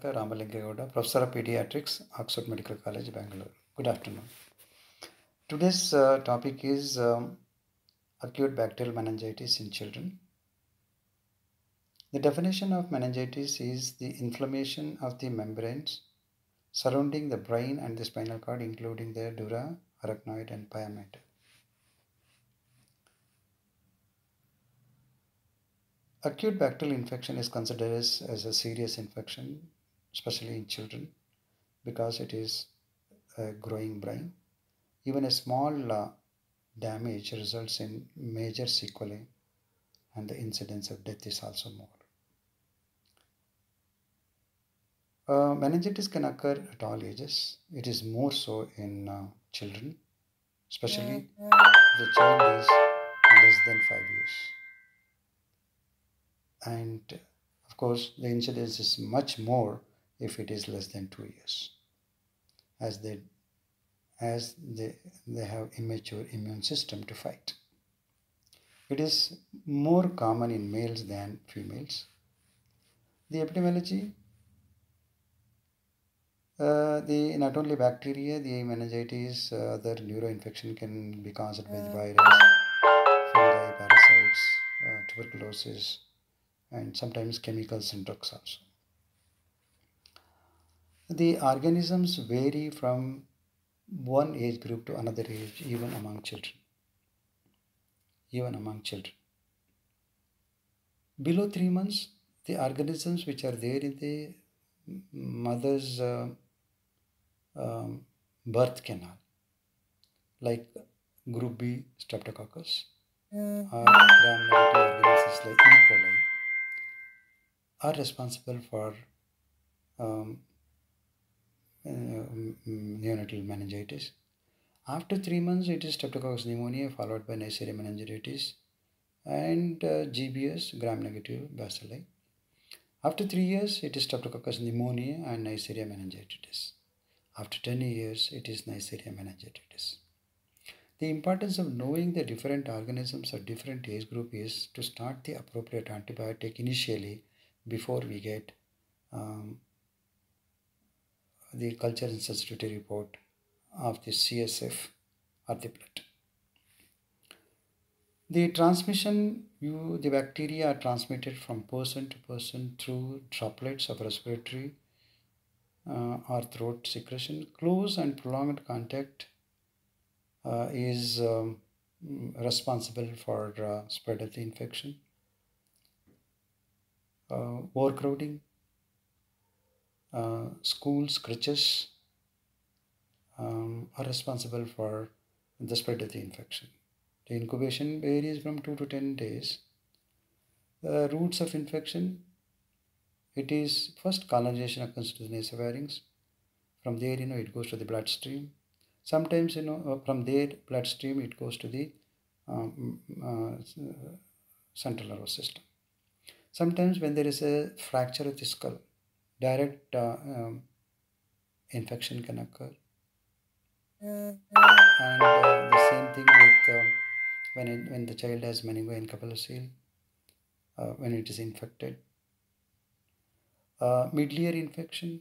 Dr. Ramalingagowda, Professor of Pediatrics, Oxford Medical College, Bangalore. Good afternoon. Today's uh, topic is um, acute bacterial meningitis in children. The definition of meningitis is the inflammation of the membranes surrounding the brain and the spinal cord, including the dura, arachnoid, and pia mater. Acute bacterial infection is considered as, as a serious infection, especially in children, because it is a growing brain. Even a small uh, damage results in major sequelae, and the incidence of death is also more. Uh, meningitis can occur at all ages. It is more so in uh, children, especially if the child is less than five years. And of course, the incidence is much more if it is less than two years, as they as they, they have immature immune system to fight. It is more common in males than females. The epidemiology uh, the not only bacteria, the meningitis, uh, other neuroinfection can be caused by the virus, fungi, parasites, uh, tuberculosis, and sometimes chemicals and drugs also. The organisms vary from one age group to another age, even among children. Even among children. Below three months, the organisms which are there in the mother's uh, um, birth canal, like group B streptococcus or gram-negative organisms like E. coli, are responsible for um, uh, neonatal meningitis. After three months, it is streptococcus pneumonia followed by Neisseria meningitis and uh, GBS gram-negative bacilli. After three years, it is streptococcus pneumonia and Neisseria meningitis. After 10 years, it is Neisseria meningitis. The importance of knowing the different organisms of different age group is to start the appropriate antibiotic initially before we get um, the culture and sensitivity report of the CSF or the blood. The transmission, you, the bacteria are transmitted from person to person through droplets of respiratory uh, or throat secretion. Close and prolonged contact uh, is um, responsible for uh, spread of the infection. Uh, overcrowding, uh, schools, crutches um, are responsible for the spread of the infection. The incubation varies from 2 to 10 days. The routes of infection it is first colonization occurs to the nasopharynx. From there, you know, it goes to the bloodstream. Sometimes, you know, from there bloodstream it goes to the um, uh, central nervous system. Sometimes, when there is a fracture of the skull, direct uh, um, infection can occur. And uh, the same thing with when it, when the child has meningoencephalocele, uh, when it is infected. Uh, mid-layer infection,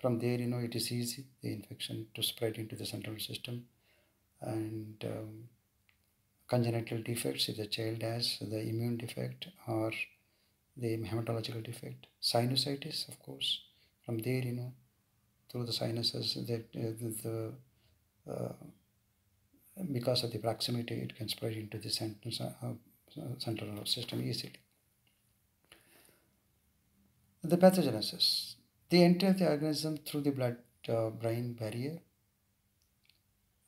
from there, you know, it is easy, the infection to spread into the central system. And um, congenital defects, if the child has the immune defect or the hematological defect. Sinusitis, of course, from there, you know, through the sinuses, that uh, the, the uh, because of the proximity, it can spread into the central, uh, central nervous system easily. The pathogenesis. The entry of the organism through the blood-brain barrier,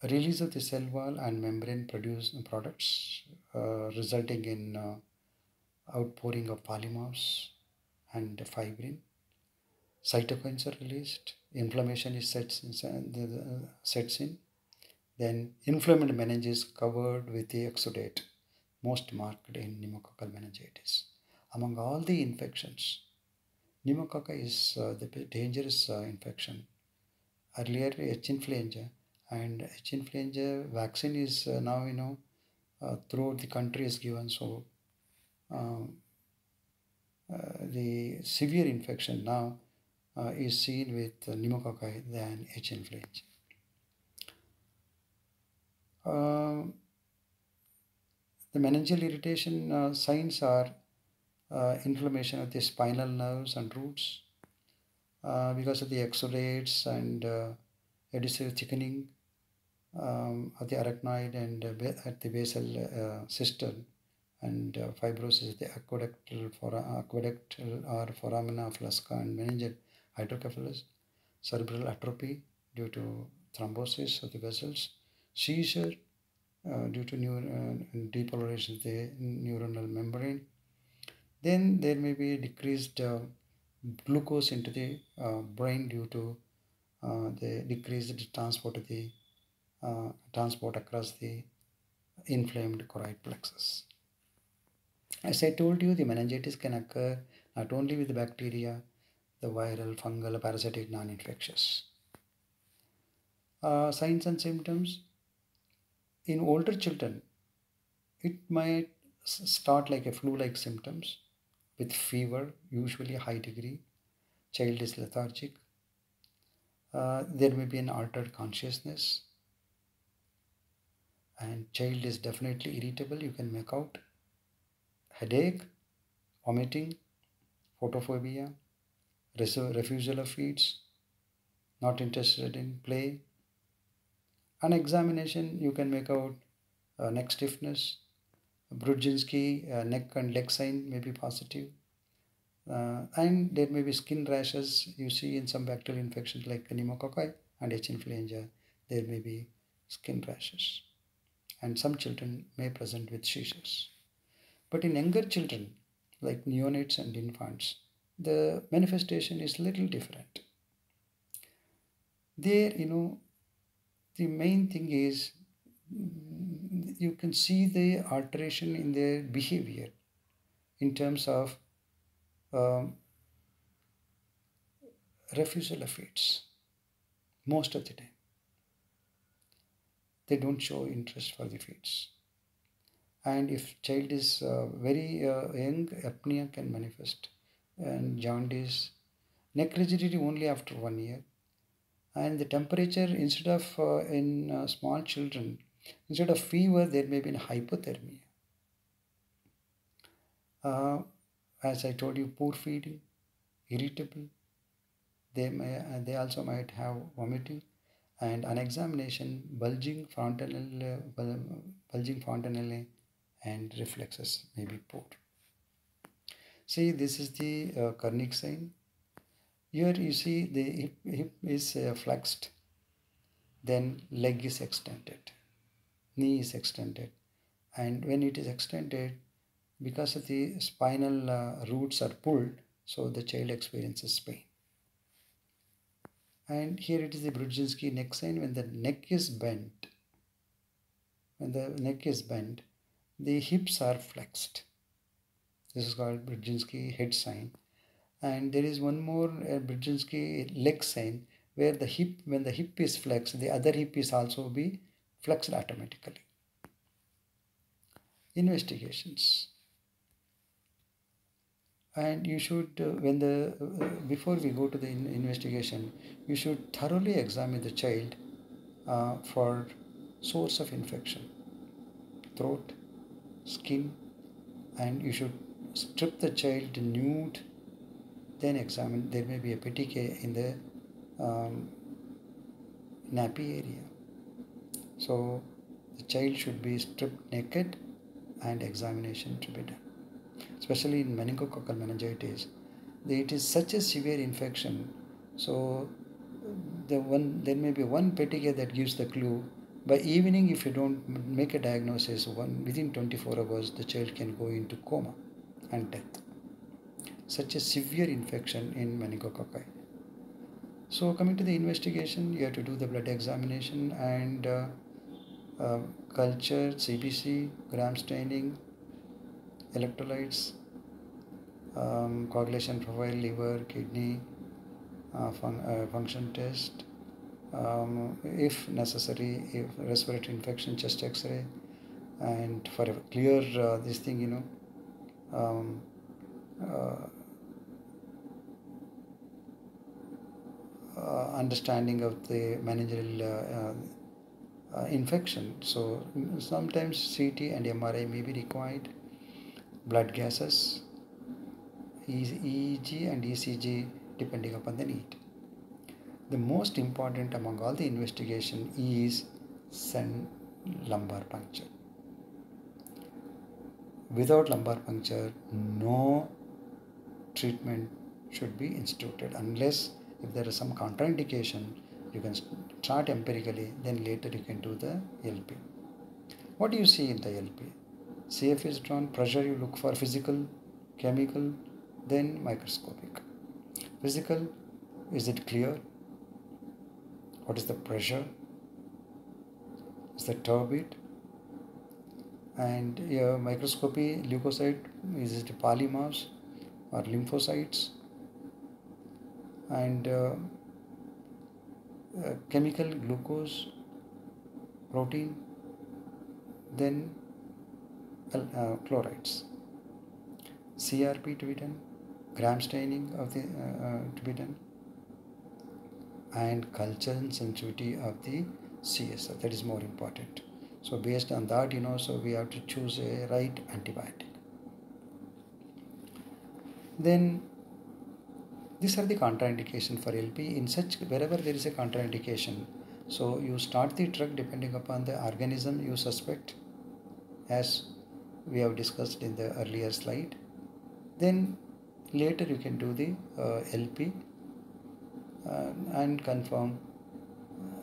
release of the cell wall and membrane produce products, uh, resulting in uh, outpouring of polymorphs and fibrin. Cytokines are released. Inflammation is sets in, sets in. Then inflamed meninges covered with the exudate, most marked in pneumococcal meningitis. Among all the infections, pneumococcal is uh, the dangerous uh, infection. Earlier, H influenza and H influenza vaccine is uh, now you know throughout the country is given. So the severe infection now uh, is seen with pneumococci than H. influenzae. Um, the meningeal irritation uh, signs are uh, inflammation of the spinal nerves and roots uh, because of the exudates and uh, adhesive thickening um, of the arachnoid and uh, at the basal uh, cistern and uh, fibrosis of the aqueductal, for, aqueductal or foramina of Luschka and meningeal hydrocephalus, cerebral atrophy due to thrombosis of the vessels, seizure uh, due to neur- uh, depolarization of the neuronal membrane. Then there may be decreased uh, glucose into the uh, brain due to uh, the decreased transport of the uh, transport across the inflamed choroid plexus. As I told you, the meningitis can occur not only with the bacteria, the viral, fungal, parasitic, non-infectious. Uh, signs and symptoms in older children, it might start like a flu-like symptoms with fever, usually high degree. Child is lethargic. Uh, there may be an altered consciousness. And child is definitely irritable, you can make out. Headache, vomiting, photophobia, refusal of feeds, not interested in play. On examination, you can make out uh, neck stiffness, Brudzinski uh, neck and leg sign may be positive. Uh, and there may be skin rashes you see in some bacterial infections like pneumococci and H. influenza. There may be skin rashes. And some children may present with seizures. But in younger children, like neonates and infants, the manifestation is little different. There, you know, the main thing is you can see the alteration in their behavior in terms of um, refusal of feeds most of the time. They don't show interest for the feeds. And if child is uh, very uh, young, apnea can manifest and jaundice, neck rigidity only after one year. And the temperature instead of uh, in uh, small children Instead of fever, there may be hypothermia. Uh, as I told you, poor feeding, irritable. They may uh, they also might have vomiting, and on examination, bulging fontanelle, bulging fontanelle, and reflexes may be poor. See, this is the uh, sign. Here you see the hip, hip is uh, flexed, then leg is extended knee is extended and when it is extended because of the spinal uh, roots are pulled so the child experiences pain and here it is the Brudzinski neck sign when the neck is bent when the neck is bent the hips are flexed this is called Brudzinski head sign and there is one more uh, Brudzinski leg sign where the hip when the hip is flexed the other hip is also be flexed automatically. Investigations. And you should, uh, when the, uh, before we go to the in investigation, you should thoroughly examine the child uh, for source of infection, throat, skin, and you should strip the child nude, then examine, there may be a petechiae in the um, nappy area so the child should be stripped naked and examination to be done. Especially in meningococcal meningitis, it is such a severe infection. So the one there may be one petechiae that gives the clue. By evening, if you don't make a diagnosis, one within 24 hours, the child can go into coma and death. Such a severe infection in meningococci. So coming to the investigation, you have to do the blood examination and uh, uh, culture, CBC, gram staining, electrolytes, um, coagulation profile, liver, kidney, uh, fun uh, function test, um, if necessary, if respiratory infection, chest X-ray, and for a clear uh, this thing, you know, um, uh, understanding of the meningeal uh, uh, infection. So sometimes CT and MRI may be required, blood gases, EEG and ECG depending upon the need. The most important among all the investigation is send lumbar puncture. Without lumbar puncture, no treatment should be instituted unless if there is some contraindication you can start empirically then later you can do the LP. What do you see in the LP? CF is drawn, pressure you look for physical, chemical, then microscopic. Physical, is it clear? What is the pressure? Is the turbid? And your microscopy leukocyte, is it polymorphs or lymphocytes? And uh, uh, chemical glucose, protein, then uh, chlorides. CRP to be done, gram staining of the uh, uh, to be done, and culture and sensitivity of the CSF. That is more important. So based on that, you know, so we have to choose a right antibiotic. Then these are the contraindication for LP. In such wherever there is a contraindication, so you start the drug depending upon the organism you suspect, as we have discussed in the earlier slide. Then later you can do the uh, LP and confirm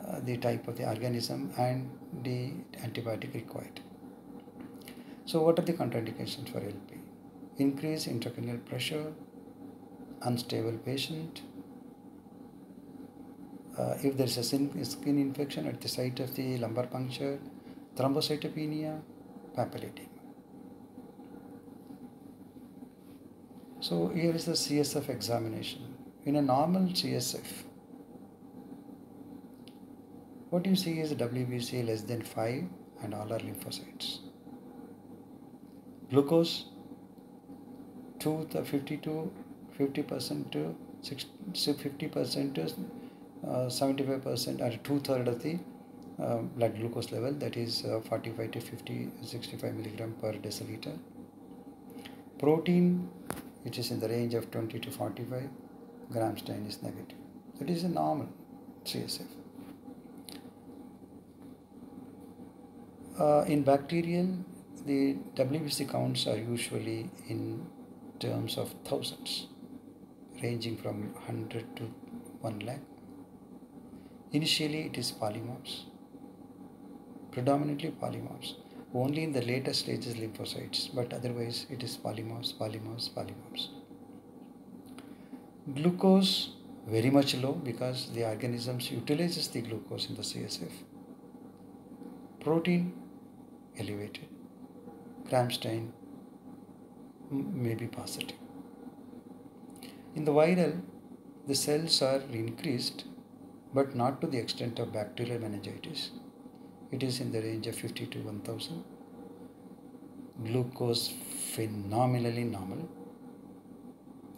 uh, the type of the organism and the antibiotic required. So what are the contraindications for LP? Increased intracranial pressure, unstable patient, uh, if there is a skin infection at the site of the lumbar puncture, thrombocytopenia, papilledema. So here is the CSF examination. In a normal CSF, what you see is WBC less than 5 and all are lymphocytes. Glucose 2 50 to 50 percent to 50 percent to uh, 75 percent or two third of the uh, blood glucose level that is uh, 45 to 50 65 milligram per deciliter protein which is in the range of 20 to 45 gram stain is negative that is a normal csf uh, in bacterial the wbc counts are usually in terms of thousands ranging from 100 to 1 lakh. Initially, it is polymorphs, predominantly polymorphs. Only in the later stages, lymphocytes, but otherwise, it is polymorphs, polymorphs, polymorphs. Glucose very much low because the organisms utilizes the glucose in the CSF. Protein elevated. Gram stain may be positive. In the viral, the cells are increased but not to the extent of bacterial meningitis. It is in the range of 50 to 1000. Glucose phenomenally normal.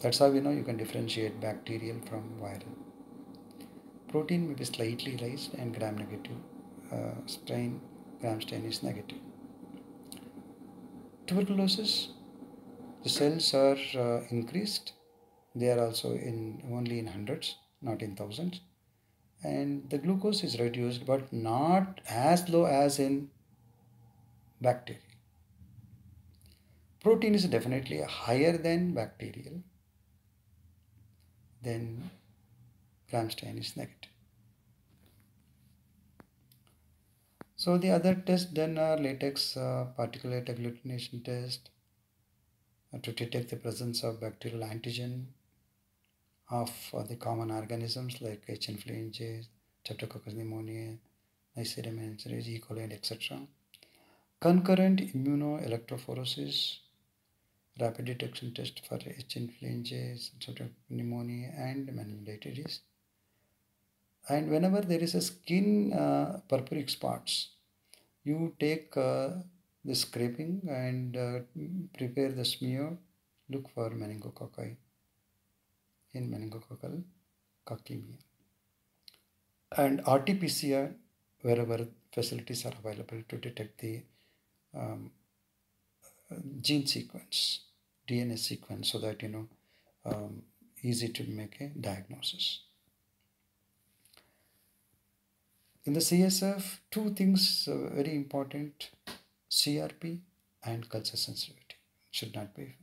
That's how we know you can differentiate bacterial from viral. Protein may be slightly raised and gram negative. Uh, strain, gram strain is negative. Tuberculosis, the cells are uh, increased they are also in only in hundreds not in thousands and the glucose is reduced but not as low as in bacteria protein is definitely higher than bacterial then gram strain is negative so the other tests done are latex uh, particulate agglutination test uh, to detect the presence of bacterial antigen of uh, the common organisms like H. influenzae, Streptococcus pneumoniae, Neisseria meningis, E. coli, etc. Concurrent immunoelectrophoresis, rapid detection test for H. influenzae, Streptococcus pneumoniae, and meningitis. And whenever there is a skin uh, purpuric spots, you take uh, the scraping and uh, prepare the smear, look for meningococci in meningococcal cocemia. and RT-PCR wherever facilities are available to detect the um, gene sequence, DNA sequence, so that you know um, easy to make a diagnosis. In the CSF, two things uh, very important: CRP and culture sensitivity should not be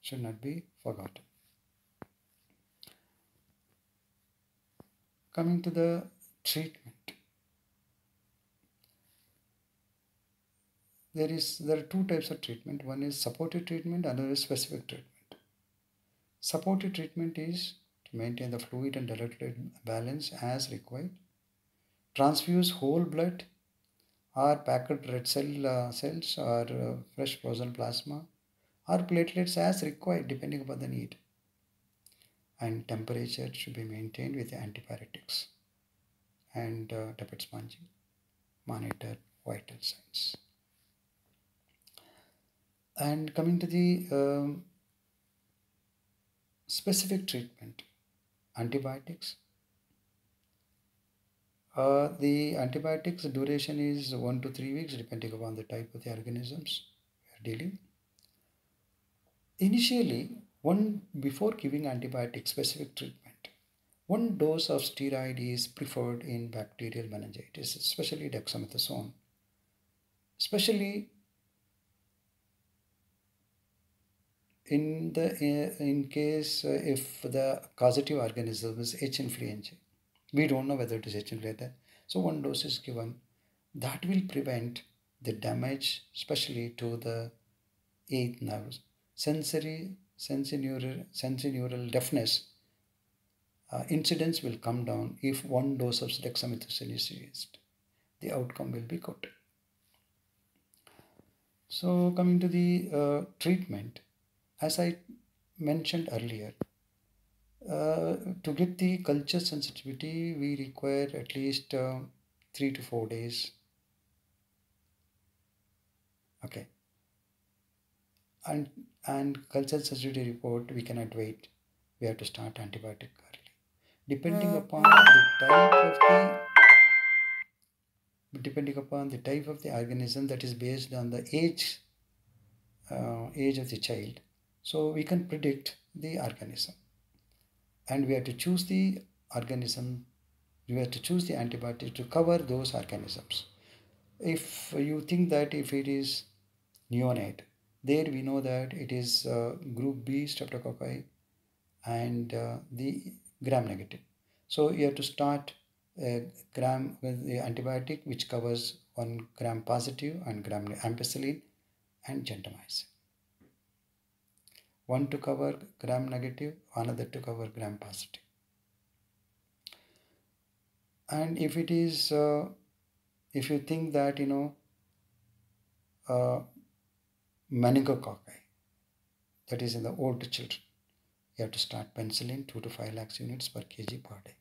should not be forgotten. Coming to the treatment, there is there are two types of treatment. One is supportive treatment, another is specific treatment. Supportive treatment is to maintain the fluid and electrolyte balance as required. Transfuse whole blood or packed red cell uh, cells or uh, fresh frozen plasma or platelets as required depending upon the need and temperature should be maintained with antipyretics and uh, tepid sponging monitor vital signs and coming to the um, specific treatment antibiotics uh, the antibiotics duration is one to three weeks depending upon the type of the organisms we are dealing initially one before giving antibiotic specific treatment, one dose of steroid is preferred in bacterial meningitis, especially dexamethasone. Especially in the in case uh, if the causative organism is H. influenzae, we don't know whether it is H. influenza. So one dose is given. That will prevent the damage, especially to the eighth nerves, sensory sensorineural, sensorineural deafness uh, incidence will come down if one dose of dexamethasone is used. The outcome will be good. So coming to the uh, treatment, as I mentioned earlier, uh, to get the culture sensitivity, we require at least uh, three to four days. Okay. And and culture sensitivity report we cannot wait. We have to start antibiotic early. Depending uh, upon the type of the depending upon the type of the organism that is based on the age uh, age of the child so we can predict the organism and we have to choose the organism we have to choose the antibiotic to cover those organisms if you think that if it is neonate there we know that it is uh, group B streptococci and uh, the gram negative. So you have to start a gram with the antibiotic which covers 1 gram positive and gram ampicillin and gentamicin. One to cover gram negative, another to cover gram positive. And if it is, uh, if you think that, you know, uh, meningococci, that is in the older children. You have to start penicillin 2 to 5 lakhs units per kg per day.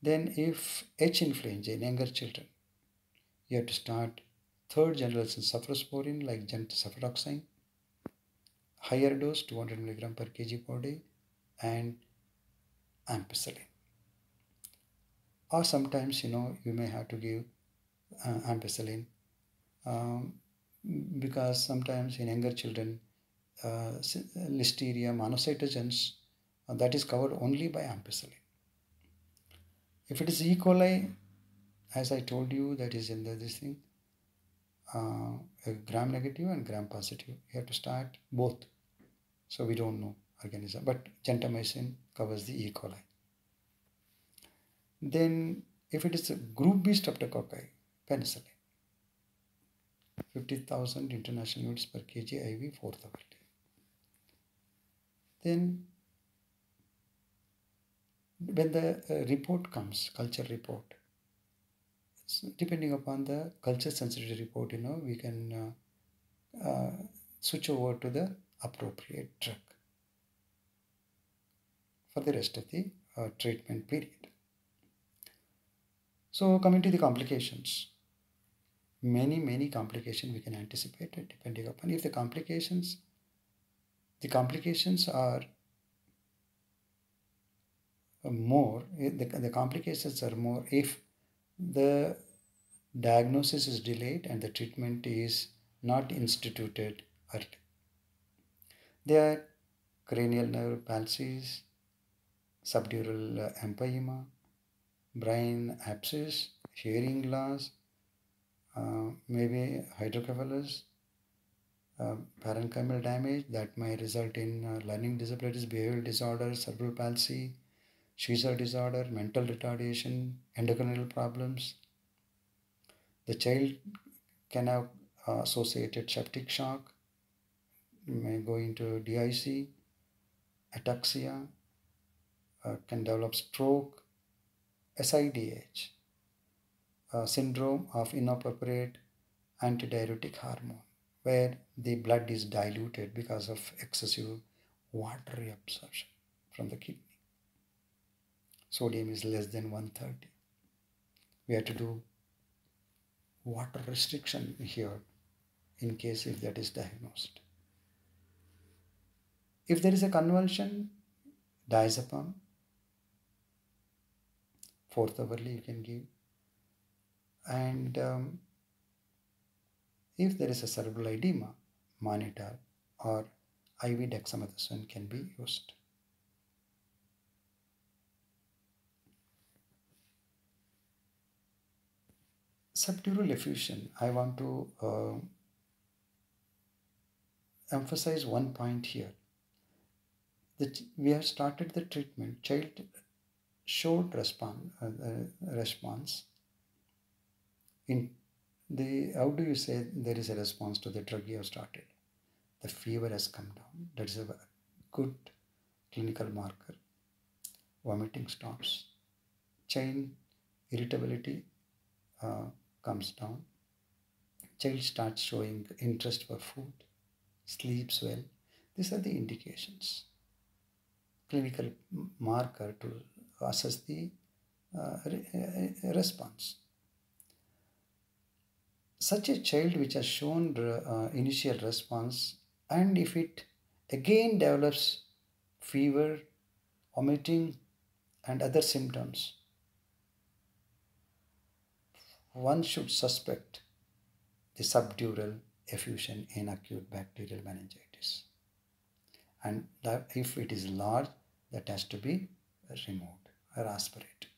Then if H influenza in younger children, you have to start third generation cephalosporin like cefotaxime, higher dose 200 milligram per kg per day and ampicillin. Or sometimes, you know, you may have to give uh, ampicillin um, because sometimes in younger children, uh, Listeria monocytogenes, uh, that is covered only by ampicillin. If it is E. coli, as I told you, that is in the, this thing, uh, gram negative and gram positive. You have to start both. So we don't know organism, but gentamicin covers the E. coli. Then if it is a group B streptococci, penicillin. 50,000 international units per kg IV fourth ability. Then when the uh, report comes, culture report, depending upon the culture sensitivity report, you know, we can uh, uh, switch over to the appropriate drug for the rest of the uh, treatment period. So coming to the complications many many complications we can anticipate it depending upon if the complications the complications are more, the, the complications are more if the diagnosis is delayed and the treatment is not instituted early. There are cranial nerve palsies, subdural uh, empyema, brain abscess, hearing loss, uh, maybe hydrocephalus, uh, parenchymal damage that may result in uh, learning disabilities, behavioral disorders, cerebral palsy, seizure disorder, mental retardation, endocrinal problems. The child can have associated septic shock, may go into DIC, ataxia, uh, can develop stroke, SIDH, uh, syndrome of inappropriate antidiuretic hormone, where the blood is diluted because of excessive water absorption from the kidney. Sodium is less than 130. We have to do water restriction here in case if that is diagnosed. If there is a convulsion, diazepam, fourth hourly you can give. And um, if there is a cerebral edema, mannitol or IV dexamethasone can be used. Subdural effusion, I want to uh, emphasize one point here. That we have started the treatment, child showed response, uh, uh, response in the, how do you say there is a response to the drug you have started? The fever has come down. That is a good clinical marker. Vomiting stops. Chain irritability uh, comes down. Child starts showing interest for food, sleeps well. These are the indications. Clinical marker to assess the uh, re- response. Such a child which has shown uh, initial response and if it again develops fever, vomiting, and other symptoms, one should suspect the subdural effusion in acute bacterial meningitis. And that if it is large, that has to be removed or aspirated.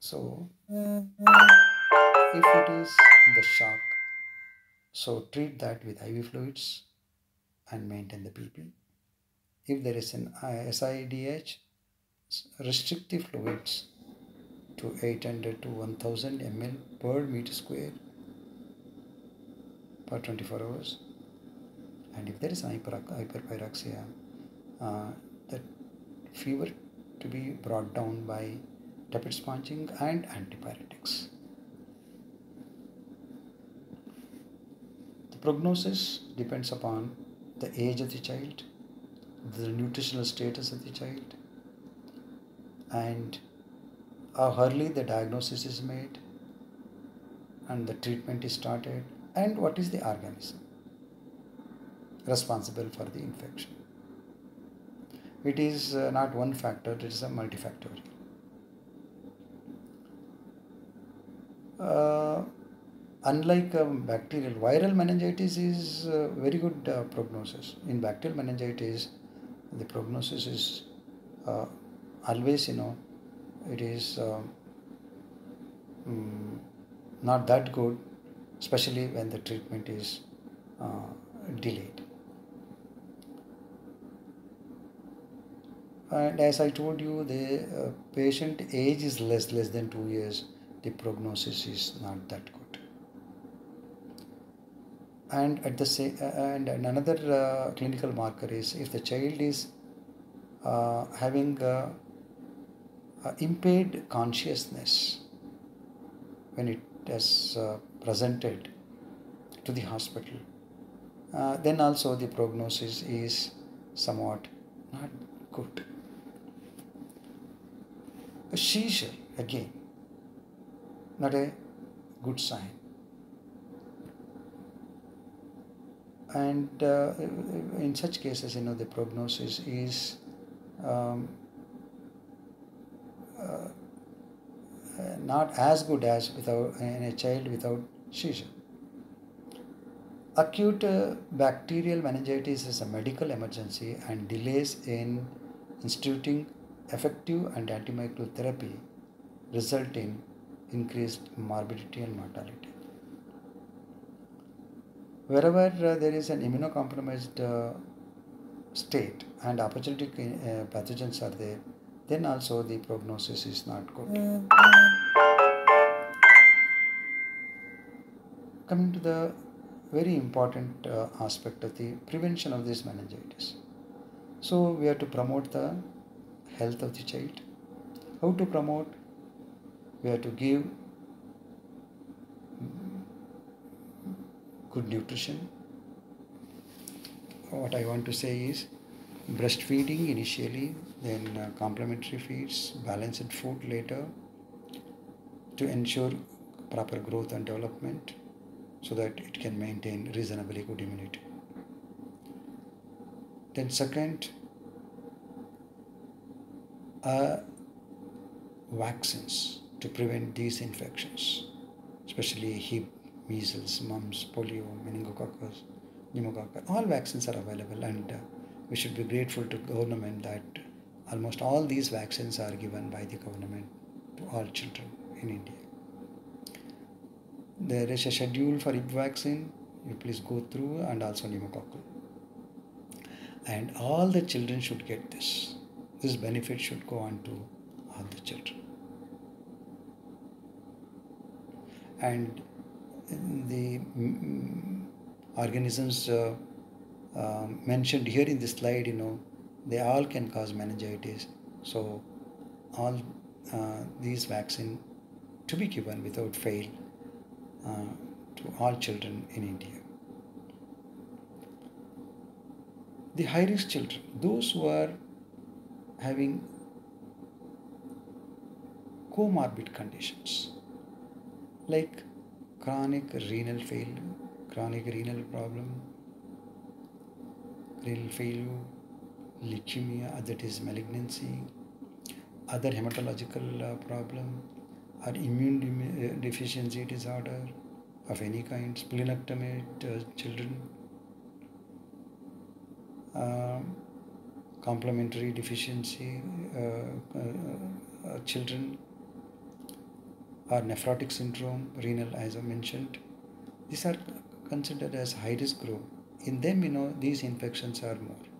So, uh, if it is the shock, so treat that with IV fluids and maintain the BP. If there is an SIDH, restrictive fluids to 800 to 1000 ml per meter square per 24 hours. And if there is hyperpyrexia, uh, the fever to be brought down by tepid sponging and antipyretics. The prognosis depends upon the age of the child, the nutritional status of the child, and how early the diagnosis is made and the treatment is started, and what is the organism responsible for the infection. It is uh, not one factor, it is a multifactorial. Uh, unlike um, bacterial, viral meningitis is uh, very good uh, prognosis. In bacterial meningitis, the prognosis is uh, always, you know, it is um, not that good, especially when the treatment is uh, delayed. And as I told you, the uh, patient age is less, less than two years. The prognosis is not that good. And at the same, and another uh, clinical marker is if the child is uh, impaired consciousness when it is uh, presented to the hospital, uh, then also the prognosis is somewhat not good. A seizure, again, not a good sign. And uh, in such cases, you know, the prognosis is um, uh, not as good as without in a child without seizure. Acute uh, bacterial meningitis is a medical emergency and delays in instituting effective and antimicrobial therapy result in increased morbidity and mortality. Wherever uh, there is an immunocompromised uh, state and opportunistic uh, pathogens are there, then also the prognosis is not good. Coming to the very important uh, aspect of the prevention of this meningitis. So we have to promote the health of the child. How to promote? We have to give good nutrition. What I want to say is breastfeeding initially, then uh, complementary feeds, balanced food later to ensure proper growth and development so that it can maintain reasonably good immunity. Then second, uh, vaccines to prevent these infections, especially Hib, measles, mumps, polio, meningococcus, pneumococcus. All vaccines are available, and uh, we should be grateful to government that almost all these vaccines are given by the government to all children in India. There is a schedule for Hib vaccine. You please go through, and also pneumococcal. And all the children should get this. This benefit should go on to all the children. And the mm, organisms uh, uh, mentioned here in this slide, you know, they all can cause meningitis. So, all uh, these vaccine to be given without fail uh, to all children in India. The high risk children, those who are having comorbid conditions like chronic renal failure, chronic renal problem, renal failure, leukemia, that is malignancy, other hematological uh, problem, or immune de- deficiency disorder of any kind, splenectomy uh, children, uh, complementary deficiency children, or nephrotic syndrome, renal as I mentioned. These are considered as high risk group. In them, you know, these infections are more.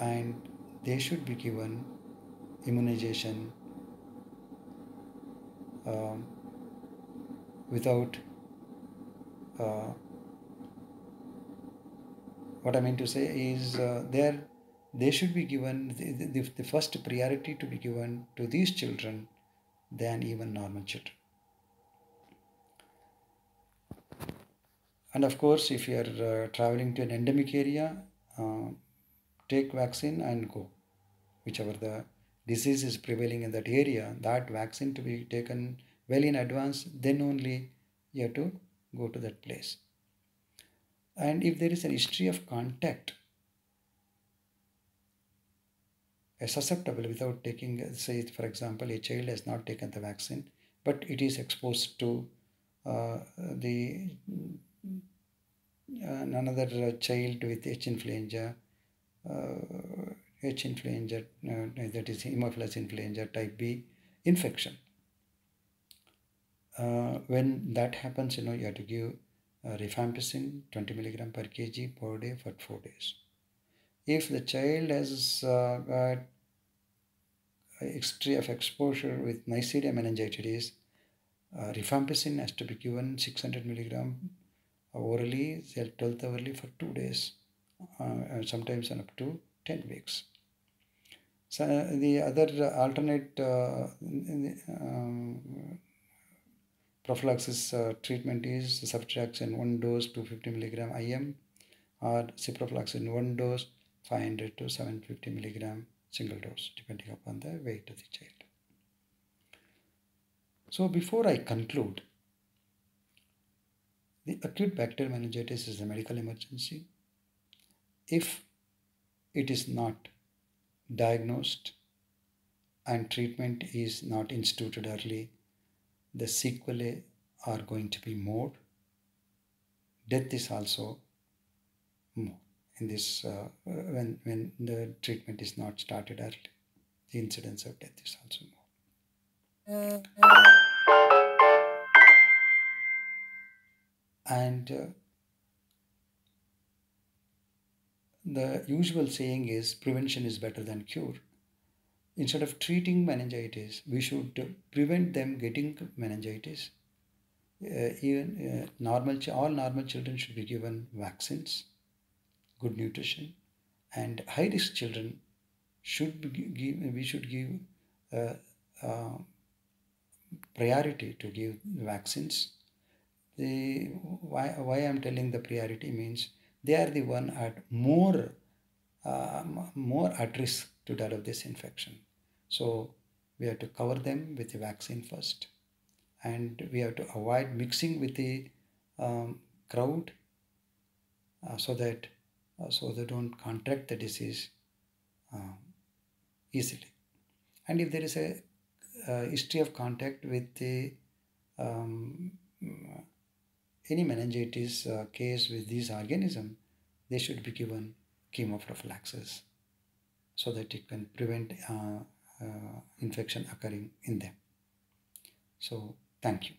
And they should be given immunization um, without uh, what I mean to say is uh, there they should be given the, the, the first priority to be given to these children than even normal children. And of course, if you are uh, traveling to an endemic area, uh, take vaccine and go. Whichever the disease is prevailing in that area, that vaccine to be taken well in advance, then only you have to go to that place. And if there is a history of contact, a susceptible without taking, say, for example, a child has not taken the vaccine, but it is exposed to uh, the uh, another child with H influenza, H influenza, uh, that is Haemophilus influenza type B infection. Uh, when that happens, you know, you have to give uh, rifampicin 20 milligram per kg per day for four days. If the child has uh, got history of exposure with Neisseria meningitis, uh, rifampicin has to be given 600 milligram orally, 12th hourly for two days, uh, sometimes up to 10 weeks. So uh, the other alternate uh, um, prophylaxis uh, treatment is ceftriaxone one dose 250 milligram IM or ciprofloxacin one dose 500 to 750 milligram single dose depending upon the weight of the child. So before I conclude, the acute bacterial meningitis is a medical emergency. If it is not diagnosed and treatment is not instituted early, the sequelae are going to be more. Death is also more in this uh, when when the treatment is not started early. The incidence of death is also more. And uh, the usual saying is prevention is better than cure. Instead of treating meningitis, we should prevent them getting meningitis. Uh, even uh, normal, all normal children should be given vaccines, good nutrition, and high risk children should be give, we should give uh, uh, priority to give vaccines. The why why I'm telling the priority means they are the one at more uh, more at risk to develop this infection. So we have to cover them with the vaccine first, and we have to avoid mixing with the um, crowd uh, so that uh, so they don't contract the disease um, easily. And if there is a, a history of contact with the um, any meningitis uh, case with these organism, they should be given chemoprophylaxis so that it can prevent uh, uh, infection occurring in them. So, thank you.